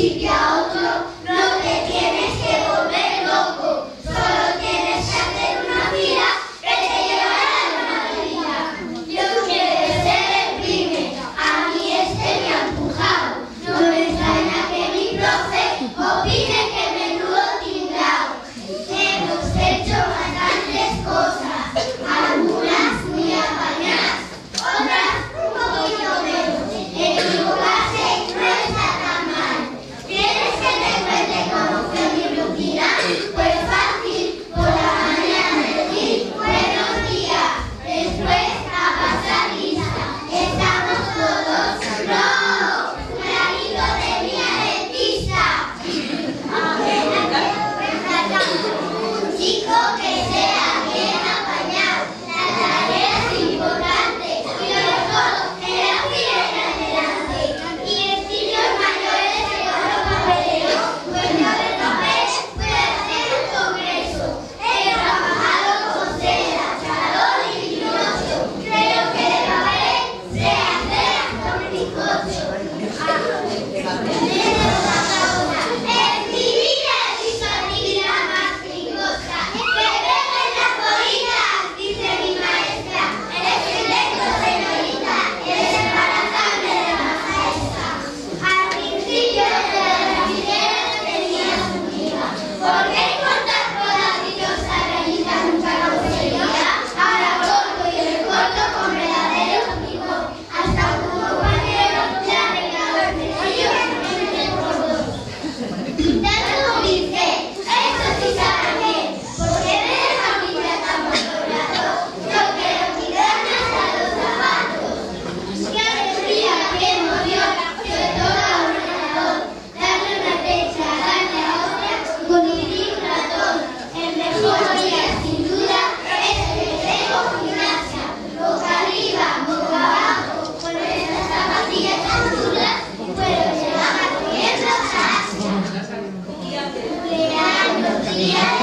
Chicago. Yeah.